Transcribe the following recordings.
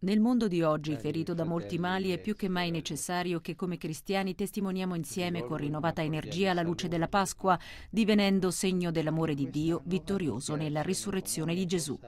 Nel mondo di oggi, ferito da molti mali, è più che mai necessario che come cristiani testimoniamo insieme con rinnovata energia la luce della Pasqua, divenendo segno dell'amore di Dio vittorioso nella risurrezione di Gesù.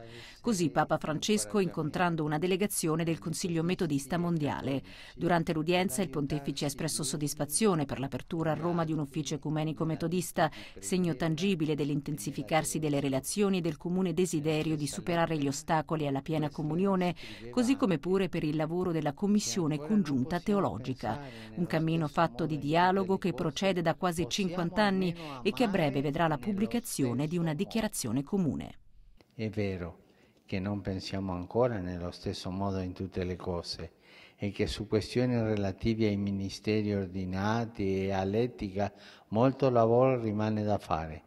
Così Papa Francesco incontrando una delegazione del Consiglio Metodista Mondiale. Durante l'udienza il pontefice ha espresso soddisfazione per l'apertura a Roma di un ufficio ecumenico metodista, segno tangibile dell'intensificarsi delle relazioni e del comune desiderio di superare gli ostacoli alla piena comunione, così come pure per il lavoro della Commissione Congiunta Teologica, un cammino fatto di dialogo che procede da quasi 50 anni e che a breve vedrà la pubblicazione di una dichiarazione comune. È vero che non pensiamo ancora nello stesso modo in tutte le cose e che su questioni relative ai ministeri ordinati e all'etica molto lavoro rimane da fare.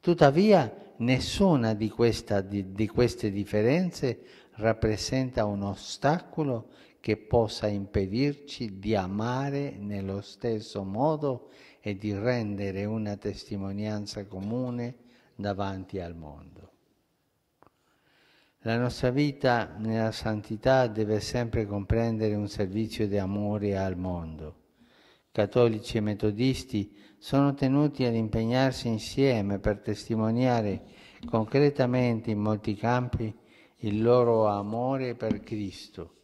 Tuttavia nessuna di, questa, di, di queste differenze rappresenta un ostacolo che possa impedirci di amare nello stesso modo e di rendere una testimonianza comune davanti al mondo. La nostra vita nella santità deve sempre comprendere un servizio di amore al mondo. Cattolici e metodisti sono tenuti ad impegnarsi insieme per testimoniare concretamente in molti campi il loro amore per Cristo